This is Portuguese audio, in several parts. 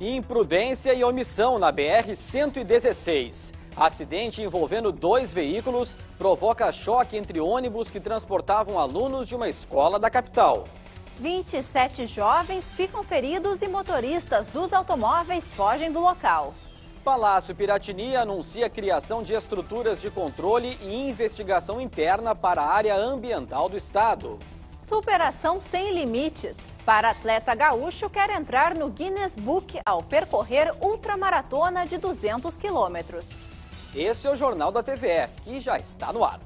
Imprudência e omissão na BR-116. Acidente envolvendo dois veículos provoca choque entre ônibus que transportavam alunos de uma escola da capital. 27 jovens ficam feridos e motoristas dos automóveis fogem do local. Palácio Piratini anuncia a criação de estruturas de controle e investigação interna para a área ambiental do estado. Superação sem limites. Para atleta gaúcho quer entrar no Guinness Book ao percorrer ultramaratona de 200 quilômetros. Esse é o Jornal da TVE, que já está no ar.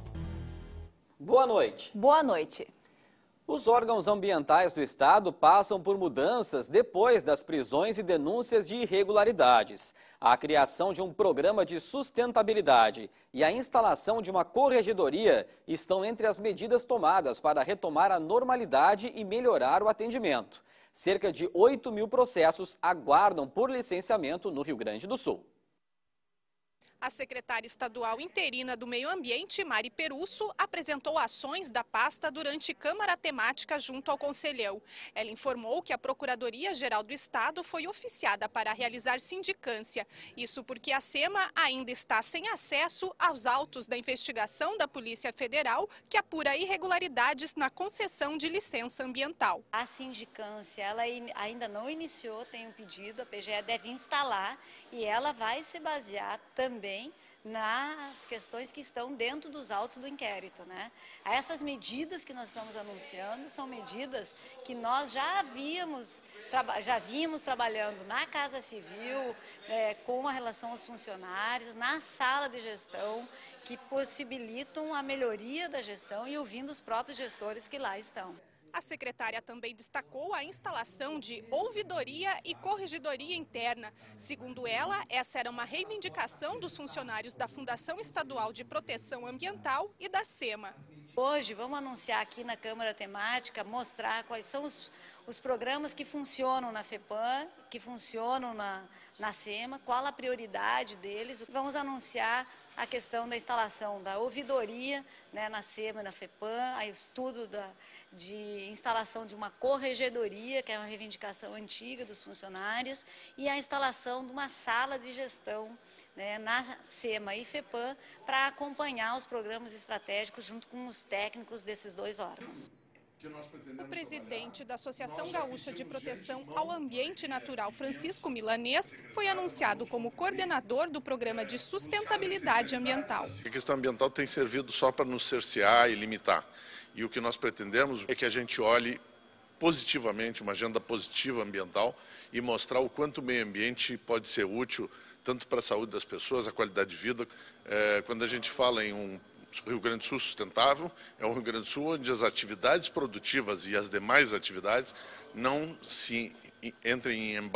Boa noite. Boa noite. Os órgãos ambientais do Estado passam por mudanças depois das prisões e denúncias de irregularidades. A criação de um programa de sustentabilidade e a instalação de uma corregedoria estão entre as medidas tomadas para retomar a normalidade e melhorar o atendimento. Cerca de 8 mil processos aguardam por licenciamento no Rio Grande do Sul. A secretária estadual interina do Meio Ambiente, Mari Perusso, apresentou ações da pasta durante Câmara Temática junto ao Conselhão. Ela informou que a Procuradoria-Geral do Estado foi oficiada para realizar sindicância. Isso porque a SEMA ainda está sem acesso aos autos da investigação da Polícia Federal que apura irregularidades na concessão de licença ambiental. A sindicância ela ainda não iniciou, tem um pedido, a PGE deve instalar e ela vai se basear também também nas questões que estão dentro dos autos do inquérito. Né? Essas medidas que nós estamos anunciando são medidas que nós já havíamos, já vimos trabalhando na Casa Civil, é, com a relação aos funcionários, na sala de gestão, que possibilitam a melhoria da gestão e ouvindo os próprios gestores que lá estão. A secretária também destacou a instalação de ouvidoria e corregedoria interna. Segundo ela, essa era uma reivindicação dos funcionários da Fundação Estadual de Proteção Ambiental e da SEMA. Hoje vamos anunciar aqui na Câmara Temática, mostrar quais são os, os programas que funcionam na FEPAM, que funcionam na, na SEMA, qual a prioridade deles. Vamos anunciar a questão da instalação da ouvidoria né, na SEMA, na FEPAM, o estudo da, de instalação de uma corregedoria, que é uma reivindicação antiga dos funcionários, e a instalação de uma sala de gestão né, na SEMA e FEPAM para acompanhar os programas estratégicos junto com os técnicos desses dois órgãos. O presidente da Associação Gaúcha de Proteção ao Ambiente Natural, Francisco Milanês, foi anunciado como coordenador do programa de sustentabilidade ambiental. A questão ambiental tem servido só para nos cercear e limitar. E o que nós pretendemos é que a gente olhe positivamente, uma agenda positiva ambiental e mostrar o quanto o meio ambiente pode ser útil tanto para a saúde das pessoas, a qualidade de vida. É, quando a gente fala em um Rio Grande do Sul sustentável, é um Rio Grande do Sul onde as atividades produtivas e as demais atividades não se entrem em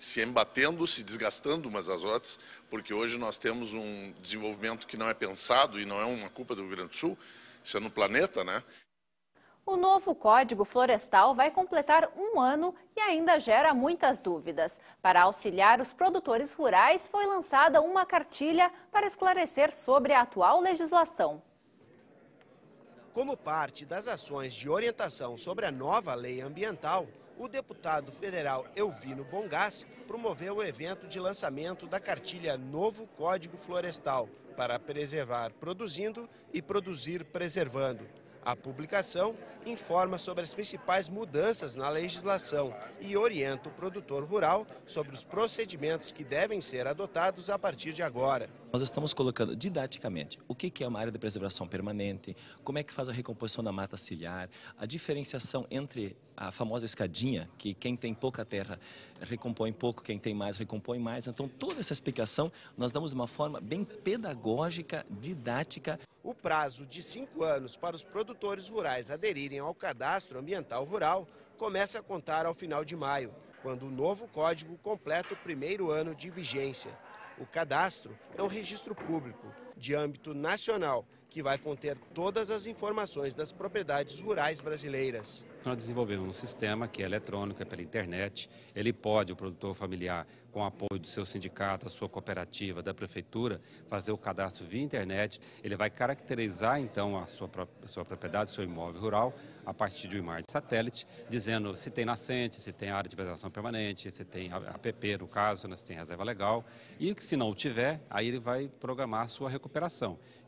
se embatendo, se desgastando umas às outras, porque hoje nós temos um desenvolvimento que não é pensado e não é uma culpa do Rio Grande do Sul, isso é no planeta, né? O novo Código Florestal vai completar um ano e ainda gera muitas dúvidas. Para auxiliar os produtores rurais, foi lançada uma cartilha para esclarecer sobre a atual legislação. Como parte das ações de orientação sobre a nova lei ambiental, o deputado federal Elvino Bongás promoveu o evento de lançamento da cartilha Novo Código Florestal para preservar produzindo e produzir preservando. A publicação informa sobre as principais mudanças na legislação e orienta o produtor rural sobre os procedimentos que devem ser adotados a partir de agora. Nós estamos colocando didaticamente o que é uma área de preservação permanente, como é que faz a recomposição da mata ciliar, a diferenciação entre a famosa escadinha, que quem tem pouca terra recompõe pouco, quem tem mais recompõe mais. Então, toda essa explicação nós damos de uma forma bem pedagógica, didática. O prazo de cinco anos para os produtores rurais aderirem ao cadastro ambiental rural começa a contar ao final de maio, quando o novo código completa o primeiro ano de vigência. O cadastro é um registro público de âmbito nacional, que vai conter todas as informações das propriedades rurais brasileiras. Nós desenvolvemos um sistema que é eletrônico, é pela internet. Ele pode, o produtor familiar, com apoio do seu sindicato, da sua cooperativa, da prefeitura, fazer o cadastro via internet. Ele vai caracterizar, então, a sua, a sua propriedade, o seu imóvel rural, a partir de uma imagem satélite, dizendo se tem nascente, se tem área de vegetação permanente, se tem APP, no caso, né, se tem reserva legal. E se não tiver, aí ele vai programar a sua recuperação,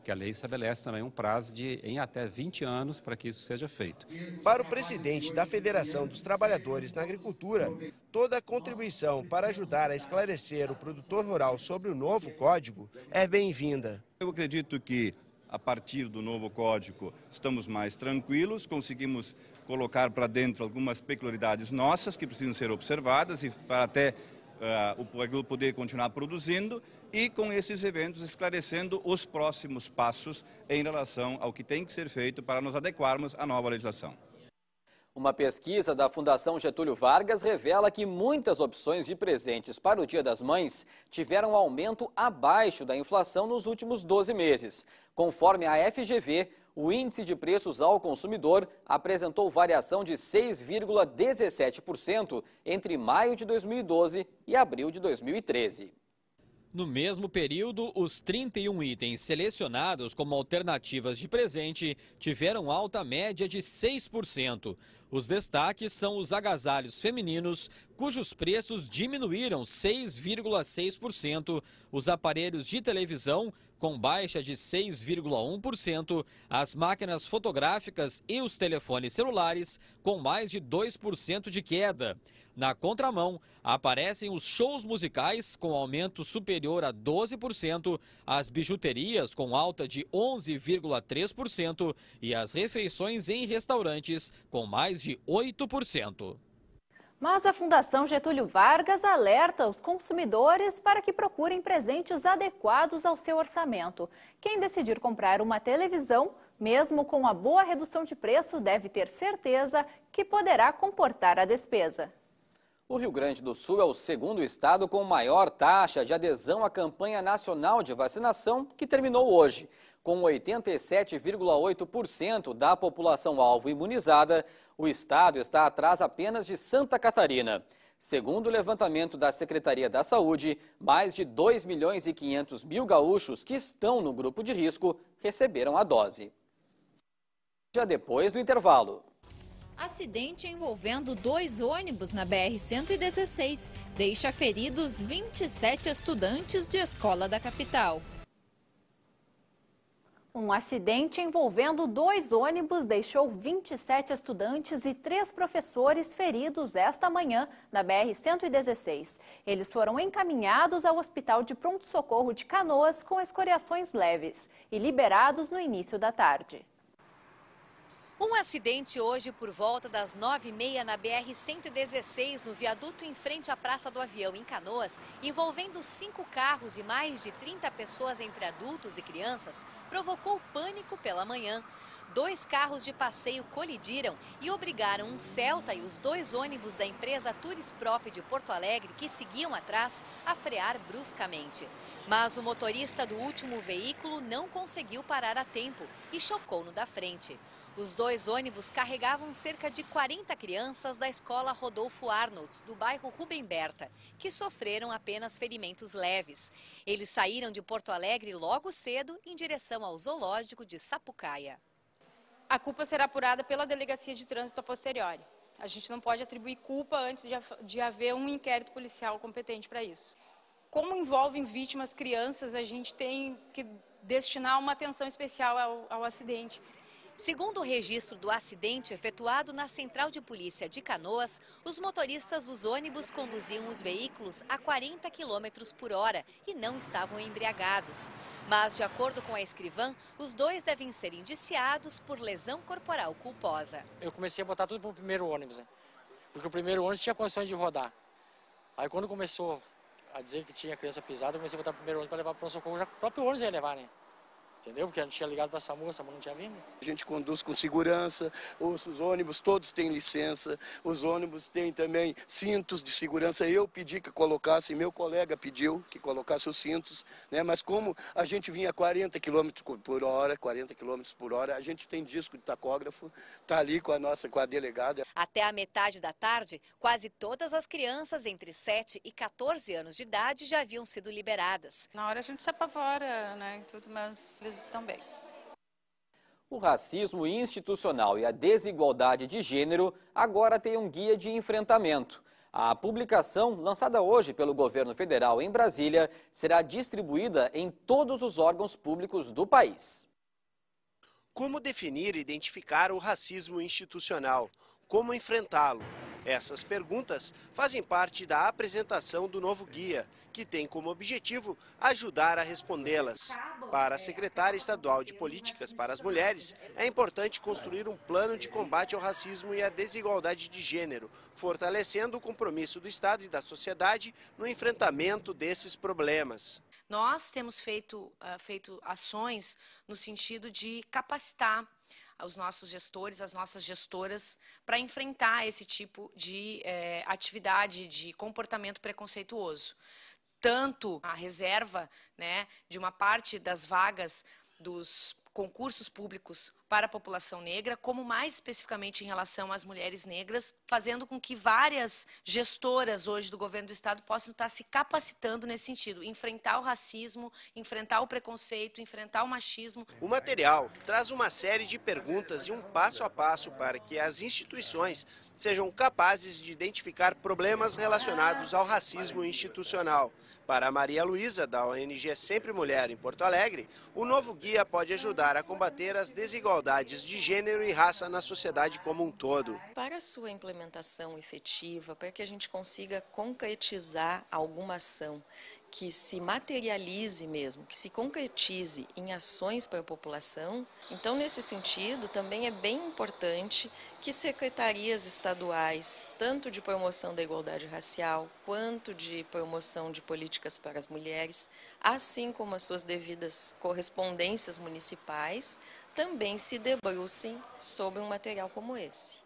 que a lei estabelece também um prazo de em até 20 anos para que isso seja feito. Para o presidente da Federação dos Trabalhadores na Agricultura, toda a contribuição para ajudar a esclarecer o produtor rural sobre o novo código é bem-vinda. Eu acredito que a partir do novo código estamos mais tranquilos, conseguimos colocar para dentro algumas peculiaridades nossas que precisam ser observadas e para até uh, o agricultor poder continuar produzindo e com esses eventos esclarecendo os próximos passos em relação ao que tem que ser feito para nos adequarmos à nova legislação. Uma pesquisa da Fundação Getúlio Vargas revela que muitas opções de presentes para o Dia das Mães tiveram aumento abaixo da inflação nos últimos 12 meses. Conforme a FGV, o índice de preços ao consumidor apresentou variação de 6,17% entre maio de 2012 e abril de 2013. No mesmo período, os 31 itens selecionados como alternativas de presente tiveram alta média de 6%. Os destaques são os agasalhos femininos, cujos preços diminuíram 6,6%, os aparelhos de televisão, com baixa de 6,1%, as máquinas fotográficas e os telefones celulares, com mais de 2% de queda. Na contramão, aparecem os shows musicais, com aumento superior a 12%, as bijuterias, com alta de 11,3%, e as refeições em restaurantes, com mais de 8%. Mas a Fundação Getúlio Vargas alerta os consumidores para que procurem presentes adequados ao seu orçamento. Quem decidir comprar uma televisão, mesmo com a boa redução de preço, deve ter certeza que poderá comportar a despesa. O Rio Grande do Sul é o segundo estado com maior taxa de adesão à campanha nacional de vacinação, que terminou hoje. Com 87,8% da população alvo imunizada, o estado está atrás apenas de Santa Catarina. Segundo o levantamento da Secretaria da Saúde, mais de 2 milhões e 500 mil gaúchos que estão no grupo de risco receberam a dose. Já depois do intervalo. Acidente envolvendo dois ônibus na BR-116 deixa feridos 27 estudantes de escola da capital. Um acidente envolvendo dois ônibus deixou 27 estudantes e três professores feridos esta manhã na BR-116. Eles foram encaminhados ao Hospital de Pronto-Socorro de Canoas com escoriações leves e liberados no início da tarde. Um acidente hoje por volta das nove e meia na BR-116, no viaduto em frente à Praça do Avião, em Canoas, envolvendo cinco carros e mais de 30 pessoas entre adultos e crianças, provocou pânico pela manhã. Dois carros de passeio colidiram e obrigaram um Celta e os dois ônibus da empresa Tours Prop de Porto Alegre, que seguiam atrás, a frear bruscamente. Mas o motorista do último veículo não conseguiu parar a tempo e chocou no da frente. Os dois ônibus carregavam cerca de 40 crianças da escola Rodolfo Arnolds, do bairro Rubem Berta, que sofreram apenas ferimentos leves. Eles saíram de Porto Alegre logo cedo em direção ao zoológico de Sapucaia. A culpa será apurada pela Delegacia de Trânsito a posteriori. A gente não pode atribuir culpa antes de haver um inquérito policial competente para isso. Como envolvem vítimas crianças, a gente tem que destinar uma atenção especial ao, ao acidente. Segundo o registro do acidente efetuado na Central de Polícia de Canoas, os motoristas dos ônibus conduziam os veículos a 40 km por hora e não estavam embriagados. Mas, de acordo com a escrivã, os dois devem ser indiciados por lesão corporal culposa. Eu comecei a botar tudo para o primeiro ônibus, né? porque o primeiro ônibus tinha condições de rodar. Aí, quando começou a dizer que tinha criança pisada, eu comecei a botar o primeiro ônibus para levar para o socorro, já o próprio ônibus ia levar, né? Entendeu? Porque a gente tinha ligado para essa moça, mas não tinha vindo. A gente conduz com segurança, os, os, ônibus todos têm licença, os ônibus têm também cintos de segurança. Eu pedi que colocassem, meu colega pediu que colocasse os cintos, né? mas como a gente vinha 40 km por hora, 40 km por hora, a gente tem disco de tacógrafo, está ali com a nossa, com a delegada. Até a metade da tarde, quase todas as crianças entre 7 e 14 anos de idade já haviam sido liberadas. Na hora a gente se apavora, né, tudo, mas eles estão bem. O racismo institucional e a desigualdade de gênero agora têm um guia de enfrentamento. A publicação, lançada hoje pelo governo federal em Brasília, será distribuída em todos os órgãos públicos do país. Como definir e identificar o racismo institucional? Como enfrentá-lo? Essas perguntas fazem parte da apresentação do novo guia, que tem como objetivo ajudar a respondê-las. Para a secretária estadual de Políticas para as Mulheres, é importante construir um plano de combate ao racismo e à desigualdade de gênero, fortalecendo o compromisso do Estado e da sociedade no enfrentamento desses problemas. Nós temos feito, uh, feito ações no sentido de capacitar os nossos gestores, as nossas gestoras, para enfrentar esse tipo de é, atividade, de comportamento preconceituoso. Tanto a reserva né, de uma parte das vagas dos concursos públicos para a população negra, como mais especificamente em relação às mulheres negras, fazendo com que várias gestoras hoje do governo do estado possam estar se capacitando nesse sentido, enfrentar o racismo, enfrentar o preconceito, enfrentar o machismo. O material traz uma série de perguntas e um passo a passo para que as instituições sejam capazes de identificar problemas relacionados ao racismo institucional. Para Maria Luísa, da ONG Sempre Mulher em Porto Alegre, o novo guia pode ajudar a combater as desigualdades de gênero e raça na sociedade como um todo. Para sua implementação efetiva, para que a gente consiga concretizar alguma ação que se materialize mesmo, que se concretize em ações para a população. Então, nesse sentido, também é bem importante que secretarias estaduais, tanto de promoção da igualdade racial, quanto de promoção de políticas para as mulheres, assim como as suas devidas correspondências municipais, também se debrucem sobre um material como esse.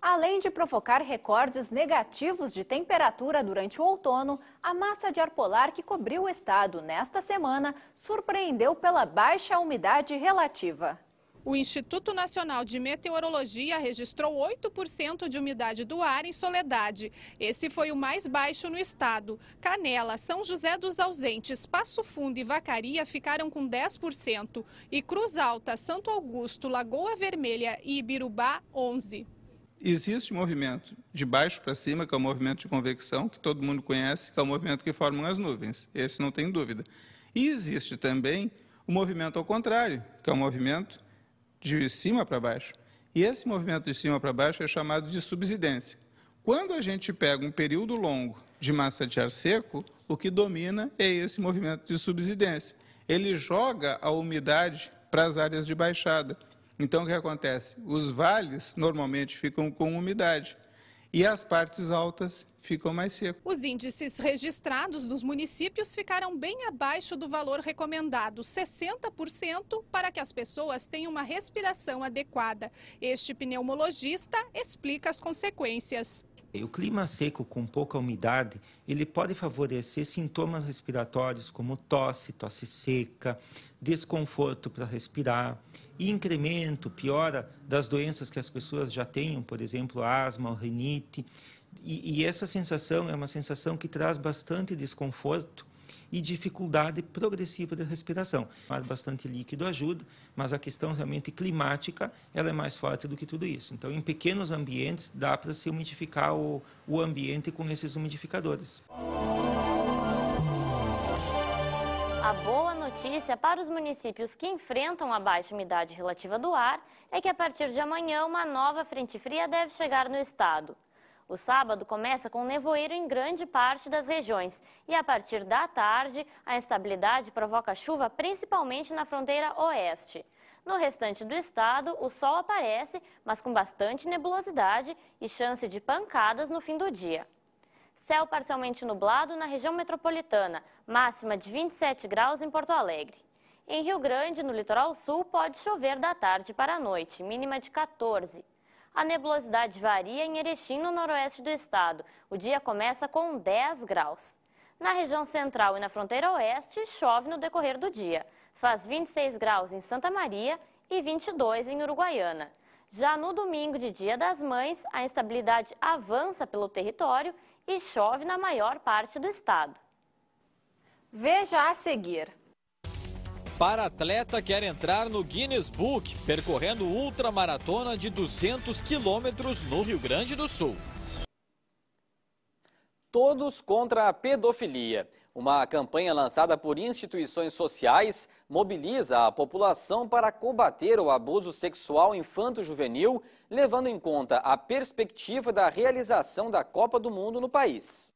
Além de provocar recordes negativos de temperatura durante o outono, a massa de ar polar que cobriu o estado nesta semana surpreendeu pela baixa umidade relativa. O Instituto Nacional de Meteorologia registrou 8% de umidade do ar em Soledade. Esse foi o mais baixo no estado. Canela, São José dos Ausentes, Passo Fundo e Vacaria ficaram com 10%. E Cruz Alta, Santo Augusto, Lagoa Vermelha e Ibirubá, 11%. Existe um movimento de baixo para cima, que é o movimento de convecção, que todo mundo conhece, que é o movimento que formam as nuvens. Esse não tem dúvida. E existe também o movimento ao contrário, que é o movimento de cima para baixo. E esse movimento de cima para baixo é chamado de subsidência. Quando a gente pega um período longo de massa de ar seco, o que domina é esse movimento de subsidência. Ele joga a umidade para as áreas de baixada. Então, o que acontece? Os vales normalmente ficam com umidade e as partes altas ficam mais secas. Os índices registrados nos municípios ficaram bem abaixo do valor recomendado, 60%, para que as pessoas tenham uma respiração adequada. Este pneumologista explica as consequências. O clima seco com pouca umidade, ele pode favorecer sintomas respiratórios como tosse, tosse seca, desconforto para respirar incremento, piora das doenças que as pessoas já têm, por exemplo, asma, rinite. E, e essa sensação é uma sensação que traz bastante desconforto e dificuldade progressiva de respiração. Mas bastante líquido ajuda, mas a questão realmente climática ela é mais forte do que tudo isso. Então, em pequenos ambientes, dá para se umidificar o, o ambiente com esses umidificadores. A boa notícia para os municípios que enfrentam a baixa umidade relativa do ar é que a partir de amanhã uma nova frente fria deve chegar no estado. O sábado começa com nevoeiro em grande parte das regiões e a partir da tarde a instabilidade provoca chuva principalmente na fronteira oeste. No restante do estado, o sol aparece, mas com bastante nebulosidade e chance de pancadas no fim do dia. Céu parcialmente nublado na região metropolitana, máxima de 27 graus em Porto Alegre. Em Rio Grande, no litoral sul, pode chover da tarde para a noite, mínima de 14. A nebulosidade varia em Erechim, no noroeste do estado. O dia começa com 10 graus. Na região central e na fronteira oeste, chove no decorrer do dia. Faz 26 graus em Santa Maria e 22 em Uruguaiana. Já no domingo de Dia das Mães, a instabilidade avança pelo território e chove na maior parte do estado. Veja a seguir. Para-atleta quer entrar no Guinness Book, percorrendo ultramaratona de 200 quilômetros no Rio Grande do Sul. Todos contra a pedofilia. Uma campanha lançada por instituições sociais mobiliza a população para combater o abuso sexual infanto-juvenil, levando em conta a perspectiva da realização da Copa do Mundo no país.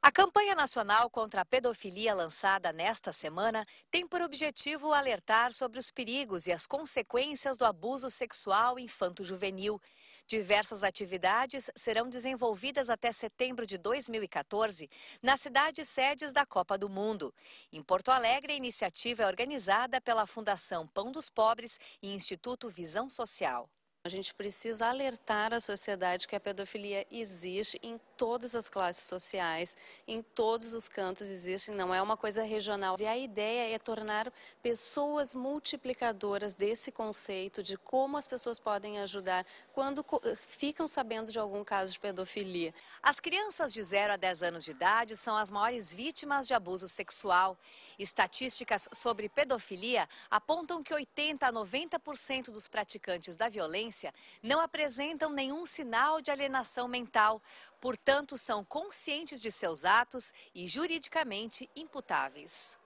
A campanha nacional contra a pedofilia lançada nesta semana tem por objetivo alertar sobre os perigos e as consequências do abuso sexual infanto-juvenil. Diversas atividades serão desenvolvidas até setembro de 2014 nas cidades sedes da Copa do Mundo. Em Porto Alegre, a iniciativa é organizada pela Fundação Pão dos Pobres e Instituto Visão Social. A gente precisa alertar a sociedade que a pedofilia existe em todas as classes sociais, em todos os cantos existe, não é uma coisa regional. E a ideia é tornar pessoas multiplicadoras desse conceito de como as pessoas podem ajudar quando ficam sabendo de algum caso de pedofilia. As crianças de 0 a 10 anos de idade são as maiores vítimas de abuso sexual. Estatísticas sobre pedofilia apontam que 80 a 90% dos praticantes da violência não apresentam nenhum sinal de alienação mental, portanto, são conscientes de seus atos e juridicamente imputáveis.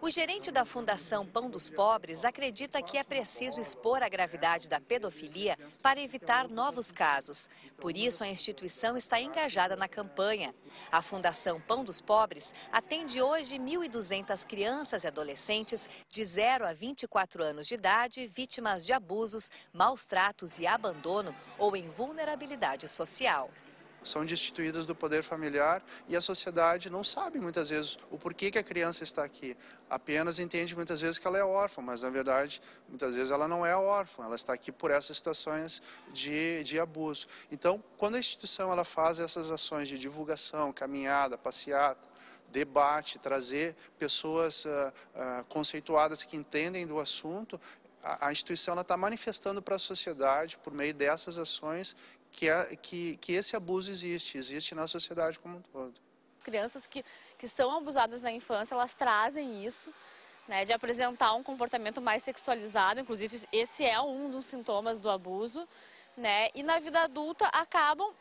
O gerente da Fundação Pão dos Pobres acredita que é preciso expor a gravidade da pedofilia para evitar novos casos. Por isso, a instituição está engajada na campanha. A Fundação Pão dos Pobres atende hoje 1.200 crianças e adolescentes de 0 a 24 anos de idade vítimas de abusos, maus tratos e abandono ou em vulnerabilidade social são destituídas do poder familiar e a sociedade não sabe muitas vezes o porquê que a criança está aqui. Apenas entende muitas vezes que ela é órfã, mas na verdade muitas vezes ela não é órfã, ela está aqui por essas situações de, de abuso. Então, quando a instituição ela faz essas ações de divulgação, caminhada, passeata, debate, trazer pessoas uh, uh, conceituadas que entendem do assunto, a, a instituição está manifestando para a sociedade, por meio dessas ações, que, que, que esse abuso existe, existe na sociedade como um todo. Crianças que, que são abusadas na infância, elas trazem isso, né, de apresentar um comportamento mais sexualizado, inclusive esse é um dos sintomas do abuso, né, e na vida adulta acabam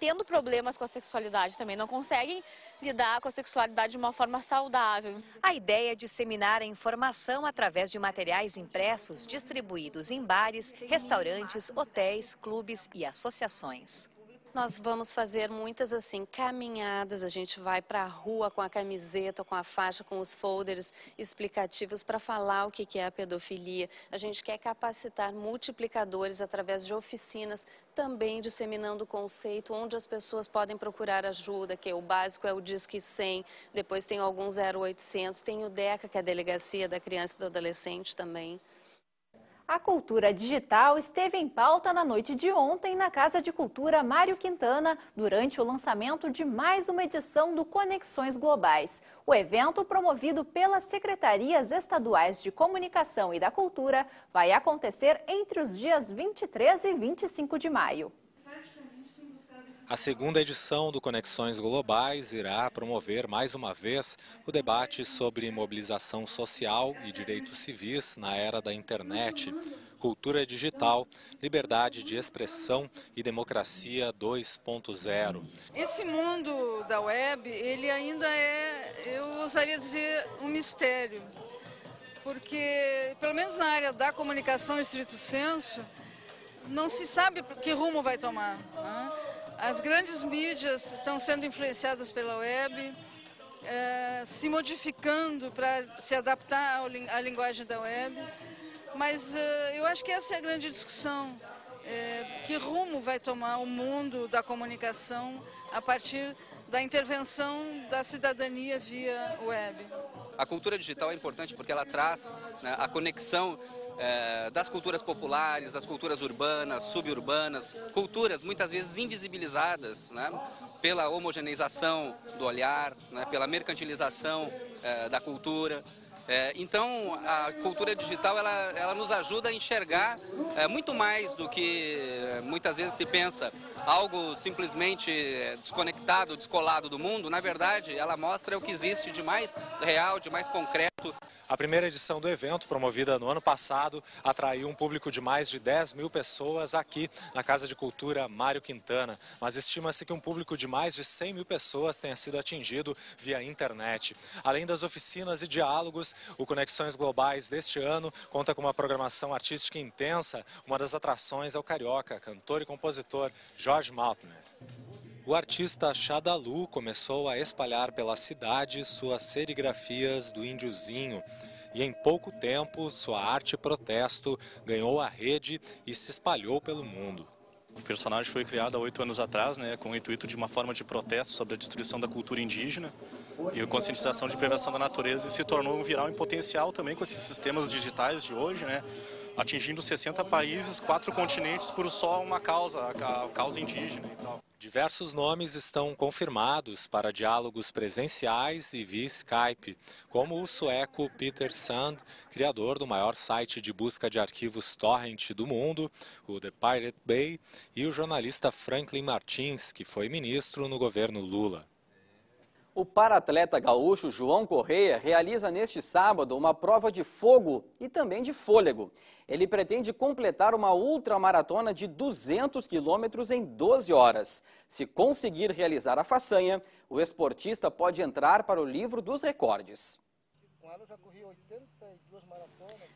tendo problemas com a sexualidade também, não conseguem lidar com a sexualidade de uma forma saudável. A ideia é disseminar a informação através de materiais impressos distribuídos em bares, restaurantes, hotéis, clubes e associações. Nós vamos fazer muitas assim caminhadas, a gente vai para a rua com a camiseta, com a faixa, com os folders explicativos para falar o que é a pedofilia. A gente quer capacitar multiplicadores através de oficinas, também disseminando o conceito onde as pessoas podem procurar ajuda, que é o básico é o Disque 100, depois tem algum 0800, tem o DECA, que é a Delegacia da Criança e do Adolescente também. A cultura digital esteve em pauta na noite de ontem na Casa de Cultura Mário Quintana, durante o lançamento de mais uma edição do Conexões Globais. O evento, promovido pelas Secretarias Estaduais de Comunicação e da Cultura, vai acontecer entre os dias 23 e 25 de maio. A segunda edição do Conexões Globais irá promover mais uma vez o debate sobre mobilização social e direitos civis na era da internet, cultura digital, liberdade de expressão e democracia 2.0. Esse mundo da web, ele ainda é, eu ousaria dizer, um mistério. Porque, pelo menos na área da comunicação estrito senso, não se sabe que rumo vai tomar. Né? As grandes mídias estão sendo influenciadas pela web, é, se modificando para se adaptar à linguagem da web. Mas é, eu acho que essa é a grande discussão. é, que rumo vai tomar o mundo da comunicação a partir da intervenção da cidadania via web. A cultura digital é importante porque ela traz né, a conexão é, das culturas populares, das culturas urbanas, suburbanas, culturas muitas vezes invisibilizadas né, pela homogeneização do olhar, né, pela mercantilização é, da cultura. É, então, a cultura digital ela, ela nos ajuda a enxergar é, muito mais do que é, muitas vezes se pensa algo simplesmente é, desconectado, descolado do mundo. Na verdade, ela mostra o que existe de mais real, de mais concreto a primeira edição do evento, promovida no ano passado, atraiu um público de mais de 10 mil pessoas aqui na Casa de Cultura Mário Quintana. Mas estima-se que um público de mais de 100 mil pessoas tenha sido atingido via internet. Além das oficinas e diálogos, o Conexões Globais deste ano conta com uma programação artística intensa. Uma das atrações é o carioca, cantor e compositor Jorge Maltner. O artista Xadalu começou a espalhar pela cidade suas serigrafias do índiozinho e em pouco tempo sua arte protesto ganhou a rede e se espalhou pelo mundo. O personagem foi criado há oito anos atrás, né, com o intuito de uma forma de protesto sobre a destruição da cultura indígena e a conscientização de prevenção da natureza e se tornou um viral em potencial também com esses sistemas digitais de hoje, né, atingindo 60 países, quatro continentes por só uma causa, a causa indígena e tal. Diversos nomes estão confirmados para diálogos presenciais e via Skype, como o sueco Peter Sand, criador do maior site de busca de arquivos torrent do mundo, o The Pirate Bay, e o jornalista Franklin Martins, que foi ministro no governo Lula. O paratleta gaúcho João Correia realiza neste sábado uma prova de fogo e também de fôlego. Ele pretende completar uma ultramaratona de 200 quilômetros em 12 horas. Se conseguir realizar a façanha, o esportista pode entrar para o livro dos recordes.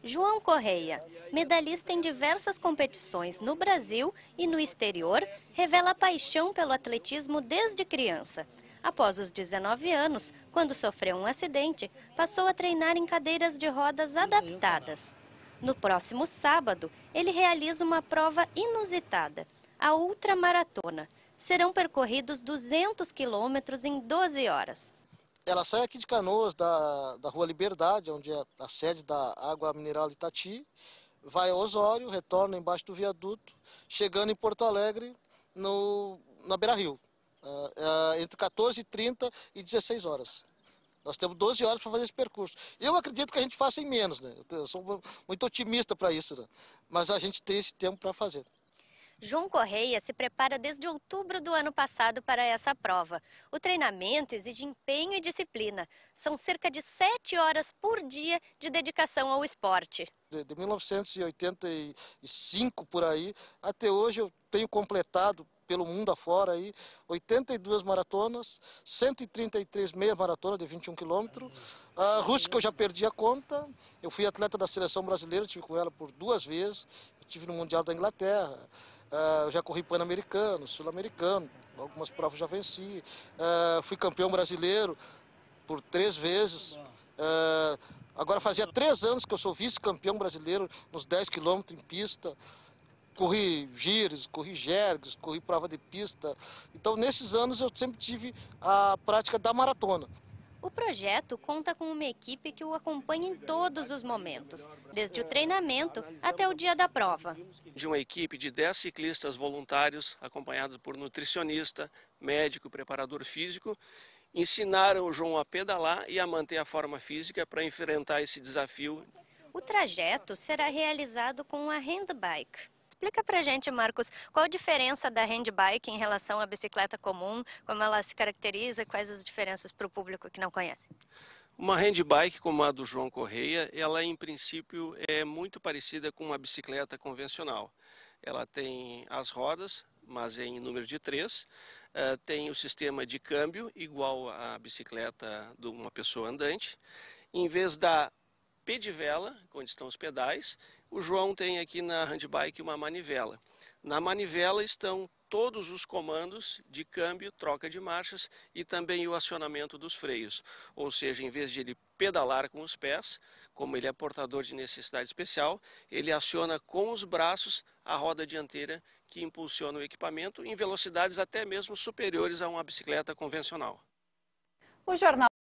João Correia, medalhista em diversas competições no Brasil e no exterior, revela paixão pelo atletismo desde criança. Após os 19 anos, quando sofreu um acidente, passou a treinar em cadeiras de rodas adaptadas. No próximo sábado, ele realiza uma prova inusitada, a ultramaratona. Serão percorridos 200 quilômetros em 12 horas. Ela sai aqui de Canoas, da, da Rua Liberdade, onde é a sede da Água Mineral Itati, vai a Osório, retorna embaixo do viaduto, chegando em Porto Alegre, no, na Beira Rio. Uh, entre 14h30 e 16 horas. Nós temos 12 horas para fazer esse percurso. Eu acredito que a gente faça em menos, né? Eu sou muito otimista para isso, né? mas a gente tem esse tempo para fazer. João Correia se prepara desde outubro do ano passado para essa prova. O treinamento exige empenho e disciplina. São cerca de sete horas por dia de dedicação ao esporte. De, de 1985 por aí até hoje eu tenho completado pelo mundo afora aí, 82 maratonas, 133 meia maratona de 21 quilômetros. A rústica eu já perdi a conta. Eu fui atleta da seleção brasileira, tive com ela por duas vezes. Eu tive no Mundial da Inglaterra. Uh, já corri Pan-Americano, Sul-Americano, algumas provas já venci. Uh, fui campeão brasileiro por três vezes. Uh, agora fazia três anos que eu sou vice-campeão brasileiro nos 10 quilômetros em pista corri gires, corri jergues, corri prova de pista. Então, nesses anos, eu sempre tive a prática da maratona. O projeto conta com uma equipe que o acompanha em todos os momentos, desde o treinamento até o dia da prova. De uma equipe de 10 ciclistas voluntários, acompanhados por nutricionista, médico, preparador físico, ensinaram o João a pedalar e a manter a forma física para enfrentar esse desafio. O trajeto será realizado com a handbike. Explica pra gente, Marcos, qual a diferença da handbike em relação à bicicleta comum, como ela se caracteriza, quais as diferenças para o público que não conhece? Uma handbike como a do João Correia, ela em princípio é muito parecida com uma bicicleta convencional. Ela tem as rodas, mas em número de três, uh, tem o sistema de câmbio igual à bicicleta de uma pessoa andante. Em vez da pedivela, onde estão os pedais, o João tem aqui na handbike uma manivela. Na manivela estão todos os comandos de câmbio, troca de marchas e também o acionamento dos freios. Ou seja, em vez de ele pedalar com os pés, como ele é portador de necessidade especial, ele aciona com os braços a roda dianteira que impulsiona o equipamento em velocidades até mesmo superiores a uma bicicleta convencional. O jornal